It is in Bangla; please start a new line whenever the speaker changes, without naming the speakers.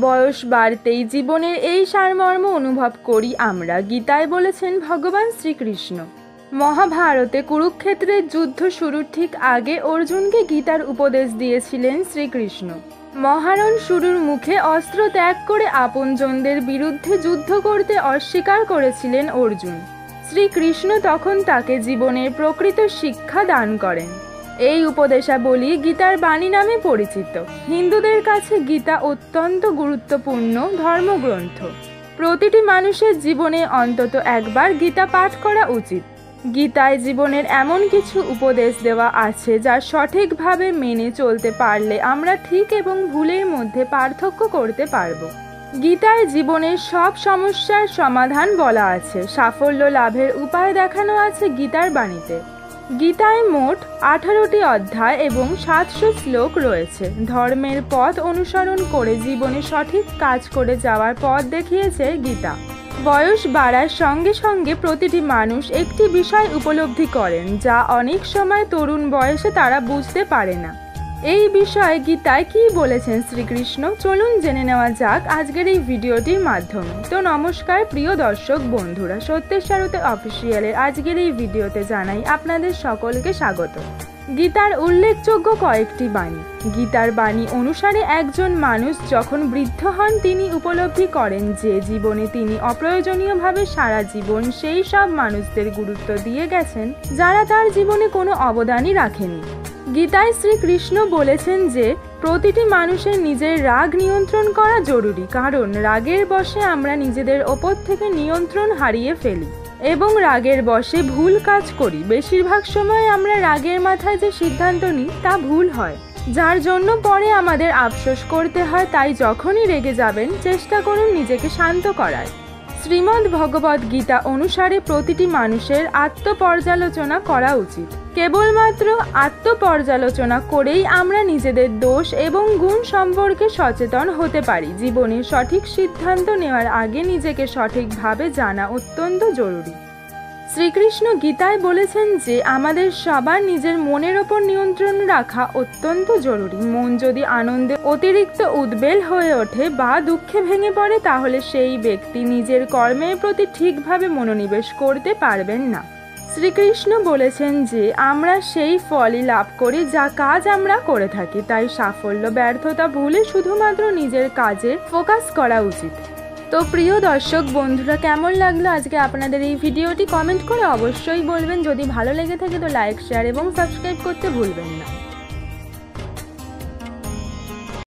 বয়স বাড়তেই জীবনের এই সারমর্ম অনুভব করি আমরা, গীতায় বলেছেন ভগবান শ্রীকৃষ্ণ। মহাভারতে কুরুক্ষেত্রের যুদ্ধ শুরুর ঠিক আগে অর্জুনকে গীতার উপদেশ দিয়েছিলেন শ্রীকৃষ্ণ। মহারণ শুরুর মুখে অস্ত্র ত্যাগ করে আপনজনদের বিরুদ্ধে যুদ্ধ করতে অস্বীকার করেছিলেন অর্জুন। শ্রীকৃষ্ণ তখন তাকে জীবনের প্রকৃত শিক্ষা দান করেন। এই উপদেশাবলী গীতার বাণী নামে পরিচিত। হিন্দুদের কাছে গীতা অত্যন্ত গুরুত্বপূর্ণ ধর্মগ্রন্থ। প্রতিটি মানুষের জীবনে অন্তত একবার গীতা পাঠ করা উচিত। গীতায় জীবনের এমন কিছু উপদেশ দেওয়া আছে যা সঠিকভাবে মেনে চলতে পারলে আমরা ঠিক এবং ভুলের মধ্যে পার্থক্য করতে পারব। গীতায় জীবনের সব সমস্যার সমাধান বলা আছে। সাফল্য লাভের উপায় দেখানো আছে গীতার বাণীতে। গীতায় মোট আঠারোটি অধ্যায় এবং সাতশো শ্লোক রয়েছে। ধর্মের পথ অনুসরণ করে জীবনে সঠিক কাজ করে যাওয়ার পথ দেখিয়েছে গীতা। বয়স বাড়ার সঙ্গে সঙ্গে প্রতিটি মানুষ একটি বিষয় উপলব্ধি করেন, যা অনেক সময় তরুণ বয়সে তারা বুঝতে পারে না। এই বিষয়ে গীতায় কি বলেছেন শ্রীকৃষ্ণ? চলুন জেনে নেওয়া যাক আজকের এই ভিডিওটির মাধ্যমে। তো নমস্কার, প্রিয় দর্শক বন্ধুরা, সত্যের সারতে অফিসিয়ালের আজকের এই ভিডিওতে জানাই আপনাদের সকলকে স্বাগত। গীতার উল্লেখযোগ্য কয়েকটি বাণী। গীতার বাণী অনুসারে একজন মানুষ যখন বৃদ্ধ হন, তিনি উপলব্ধি করেন যে জীবনে তিনি অপ্রয়োজনীয়ভাবে সারা জীবন সেই সব মানুষদের গুরুত্ব দিয়ে গেছেন, যারা তার জীবনে কোনো অবদানই রাখেনি গীতায় শ্রীকৃষ্ণ বলেছেন যে, প্রতিটি মানুষের নিজের রাগ নিয়ন্ত্রণ করা জরুরি, কারণ রাগের বশে আমরা নিজেদের ওপর থেকে নিয়ন্ত্রণ হারিয়ে ফেলি। এবং রাগের বশে ভুল কাজ করি। বেশিরভাগ সময় আমরা রাগের মাথায় যে সিদ্ধান্ত নিই, তা ভুল হয়। যার জন্য পরে আমাদের আফসোস করতে হয়, তাই যখনই রেগে যাবেন, চেষ্টা করুন নিজেকে শান্ত করার। শ্রীমদ্ ভগবদ গীতা অনুসারে প্রতিটি মানুষের আত্মপর্যালোচনা করা উচিত। কেবলমাত্র আত্মপর্যালোচনা করেই আমরা নিজেদের দোষ এবং গুণ সম্পর্কে সচেতন হতে পারি। জীবনে সঠিক সিদ্ধান্ত নেওয়ার আগে নিজেকে সঠিকভাবে জানা অত্যন্ত জরুরি। শ্রীকৃষ্ণ গীতায় বলেছেন যে, আমাদের সবার নিজের মনের ওপর নিয়ন্ত্রণ রাখা অত্যন্ত জরুরি। মন যদি আনন্দে অতিরিক্ত উদ্বেল হয়ে ওঠে বা দুঃখে ভেঙে পড়ে, তাহলে সেই ব্যক্তি নিজের কর্মের প্রতি ঠিকভাবে মনোনিবেশ করতে পারবেন না। শ্রীকৃষ্ণ বলেছেন যে, আমরা সেই ফলই লাভ করি যা কাজ আমরা করে থাকি, তাই সাফল্য, ব্যর্থতা ভুলে শুধুমাত্র নিজের কাজে ফোকাস করা উচিত। তো প্রিয় দর্শক, বন্ধুরা, কেমন লাগল আজকে আপনাদের এই ভিডিওটি? কমেন্ট করে অবশ্যই বলবেন। যদি ভালো লেগে থাকে তো লাইক, শেয়ার এবং সাবস্ক্রাইব করতে ভুলবেন না।